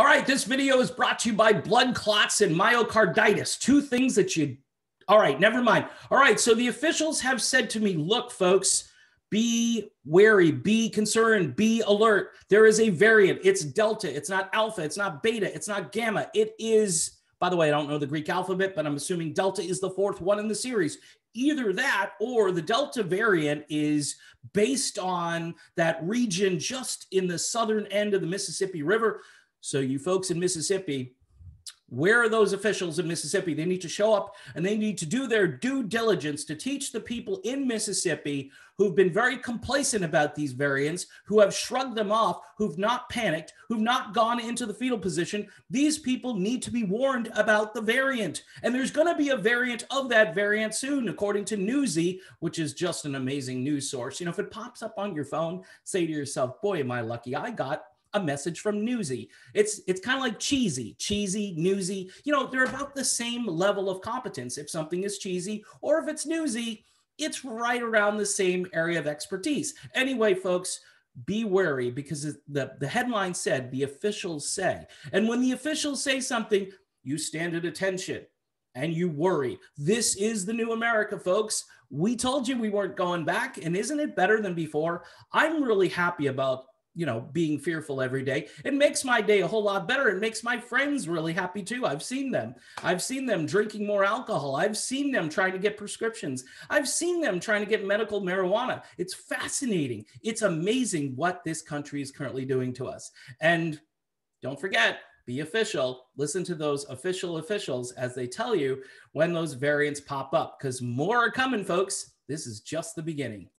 All right, this video is brought to you by blood clots and myocarditis. Two things that you. All right, never mind. All right, so the officials have said to me, look, folks, be wary, be concerned, be alert. There is a variant. It's Delta. It's not Alpha. It's not Beta. It's not Gamma. It is, by the way, I don't know the Greek alphabet, but I'm assuming Delta is the fourth one in the series. Either that or the Delta variant is based on that region just in the southern end of the Mississippi River. So, you folks in Mississippi, where are those officials in Mississippi? They need to show up and they need to do their due diligence to teach the people in Mississippi who've been very complacent about these variants, who have shrugged them off, who've not panicked, who've not gone into the fetal position. These people need to be warned about the variant. And there's going to be a variant of that variant soon, according to Newsy, which is just an amazing news source. You know, if it pops up on your phone, say to yourself, boy, am I lucky I got a message from Newsy. It's it's kind of like cheesy, cheesy, newsy. You know, they're about the same level of competence. If something is cheesy or if it's newsy, it's right around the same area of expertise. Anyway, folks, be wary because the, the headline said the officials say. And when the officials say something, you stand at attention and you worry. This is the new America, folks. We told you we weren't going back, and isn't it better than before? I'm really happy about you know, being fearful every day. It makes my day a whole lot better. It makes my friends really happy too. I've seen them. I've seen them drinking more alcohol. I've seen them trying to get prescriptions. I've seen them trying to get medical marijuana. It's fascinating. It's amazing what this country is currently doing to us. And don't forget, be official. Listen to those official officials as they tell you when those variants pop up because more are coming, folks. This is just the beginning.